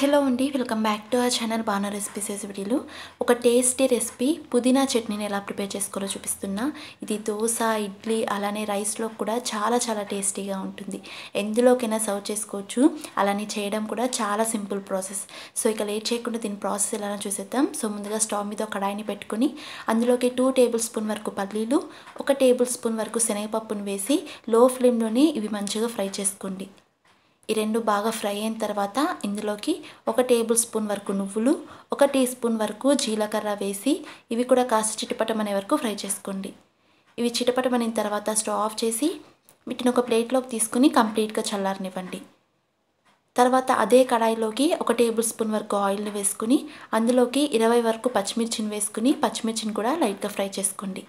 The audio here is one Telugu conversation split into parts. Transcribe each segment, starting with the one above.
హలో అండి welcome back to our channel బాగా రెసిపీస్ వీడియోలు ఒక టేస్టీ రెసిపీ పుదీనా చట్నీని ఎలా ప్రిపేర్ చేసుకోవాలో చూపిస్తున్నా. ఇది దోశ ఇడ్లీ అలానే రైస్లో కూడా చాలా చాలా టేస్టీగా ఉంటుంది. ఎందులోకైనా సర్వ్ చేసుకోవచ్చు. అలానే చేయడం కూడా చాలా సింపుల్ ప్రాసెస్. సో ఇక లేట్ చేయకుండా దీని ప్రాసెస్ ఎలా చూసేద్దాం. సో ముందుగా స్టవ్ మీద ఒక కడాయిని పెట్టుకుని అందులోకి టూ టేబుల్ స్పూన్ వరకు పల్లీలు ఒక టేబుల్ స్పూన్ వరకు శనగపప్పును వేసి లో ఫ్లేమ్లోనే ఇవి మంచిగా ఫ్రై చేసుకోండి. ఈ రెండు బాగా ఫ్రై అయిన తర్వాత ఇందులోకి ఒక టేబుల్ స్పూన్ వరకు నువ్వులు ఒక టీ స్పూన్ వరకు జీలకర్ర వేసి ఇవి కూడా కాస్త చిటపటమనే వరకు ఫ్రై చేసుకోండి. ఇవి చిటపటమనిన తర్వాత స్టవ్ ఆఫ్ చేసి వీటిని ఒక ప్లేట్లోకి తీసుకుని కంప్లీట్గా చల్లారనివ్వండి. తర్వాత అదే కడాయిలోకి ఒక టేబుల్ స్పూన్ వరకు ఆయిల్ని వేసుకుని అందులోకి ఇరవై వరకు పచ్చిమిర్చిని వేసుకుని పచ్చిమిర్చిని కూడా లైట్గా ఫ్రై చేసుకోండి.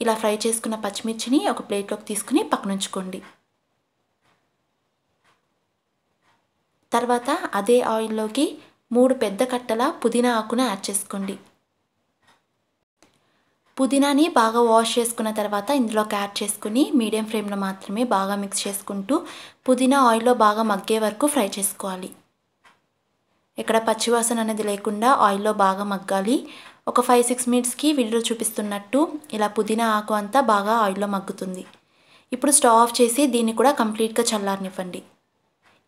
ఇలా ఫ్రై చేసుకున్న పచ్చిమిర్చిని ఒక ప్లేట్లోకి తీసుకుని పక్కనుంచుకోండి. తర్వాత అదే ఆయిల్లోకి మూడు పెద్ద కట్టల పుదీనా ఆకును యాడ్ చేసుకోండి. పుదీనాని బాగా వాష్ చేసుకున్న తర్వాత ఇందులోకి యాడ్ చేసుకుని మీడియం ఫ్లేమ్లో మాత్రమే బాగా మిక్స్ చేసుకుంటూ పుదీనా ఆయిల్లో బాగా మగ్గే వరకు ఫ్రై చేసుకోవాలి. ఇక్కడ పచ్చివాసన అనేది లేకుండా ఆయిల్లో బాగా మగ్గాలి. ఒక ఫైవ్ సిక్స్ మినిట్స్కి వీడియో చూపిస్తున్నట్టు ఇలా పుదీనా ఆకు అంతా బాగా ఆయిల్లో మగ్గుతుంది. ఇప్పుడు స్టవ్ ఆఫ్ చేసి దీన్ని కూడా కంప్లీట్గా చల్లారనివ్వండి.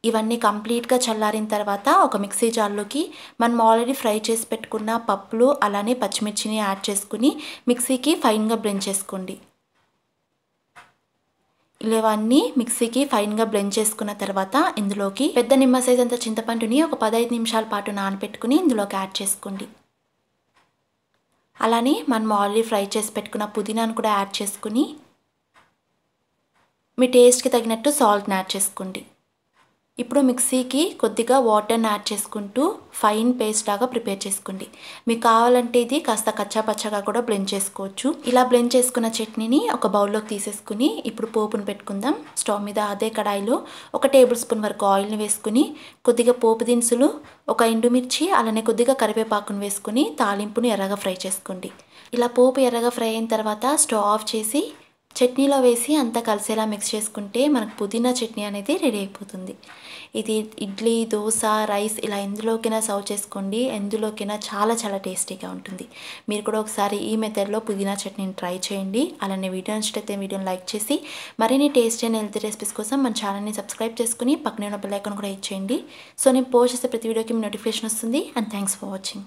ఇవన్నీ కంప్లీట్గా చల్లారిన తర్వాత ఒక మిక్సీ జార్లోకి మనం ఆల్రెడీ ఫ్రై చేసి పెట్టుకున్న పప్పులు అలానే పచ్చిమిర్చిని యాడ్ చేసుకుని మిక్సీకి ఫైన్గా బ్లెండ్ చేసుకోండి. ఇవన్నీ మిక్సీకి ఫైన్గా బ్లెండ్ చేసుకున్న తర్వాత ఇందులోకి పెద్ద నిమ్మ సైజ్ అంత చింతపండుని ఒక పదహైదు నిమిషాల పాటు నానబెట్టుకుని ఇందులోకి యాడ్ చేసుకోండి. అలానే మనం ఆల్రెడీ ఫ్రై చేసి పెట్టుకున్న పుదీనాను కూడా యాడ్ చేసుకుని మీ టేస్ట్కి తగినట్టు సాల్ట్ని యాడ్ చేసుకోండి. ఇప్పుడు మిక్సీకి కొద్దిగా వాటర్ని యాడ్ చేసుకుంటూ ఫైన్ పేస్ట్ లాగా ప్రిపేర్ చేసుకోండి. మీకు కావాలంటే ఇది కాస్త కచ్చా పచ్చగా కూడా బ్లెండ్ చేసుకోవచ్చు. ఇలా బ్లెండ్ చేసుకున్న చట్నీని ఒక బౌల్లోకి తీసేసుకుని ఇప్పుడు పోపును పెట్టుకుందాం. స్టవ్ మీద అదే కడాయిలో ఒక టేబుల్ స్పూన్ వరకు ఆయిల్ని వేసుకుని కొద్దిగా పోపు దినుసులు ఒక ఎండుమిర్చి అలానే కొద్దిగా కరివేపాకును వేసుకుని తాలింపును ఎర్రగా ఫ్రై చేసుకోండి. ఇలా పోపు ఎర్రగా ఫ్రై అయిన తర్వాత స్టవ్ ఆఫ్ చేసి చట్నీలో వేసి అంతా కలిసేలా మిక్స్ చేసుకుంటే మనకు పుదీనా చట్నీ అనేది రెడీ అయిపోతుంది. ఇది ఇడ్లీ దోశ రైస్ ఇలా ఎందులోకైనా సర్వ్ చేసుకోండి. ఎందులోకైనా చాలా చాలా టేస్టీగా ఉంటుంది. మీరు కూడా ఒకసారి ఈ మెథడ్లో పుదీనా చట్నీని ట్రై చేయండి. అలానే వీడియో నచ్చితే వీడియోని లైక్ చేసి మరిన్ని టేస్టీ అండ్ హెల్తీ రెసిపీస్ కోసం మన ఛానల్ని సబ్స్క్రైబ్ చేసుకుని పక్కనే ఉన్న బెల్ ఐకాన్ కూడా ఇచ్చేయండి సో నేను పోస్ట్ చేసే ప్రతి వీడియోకి మీ నోటిఫికేషన్ వస్తుంది. And thanks for watching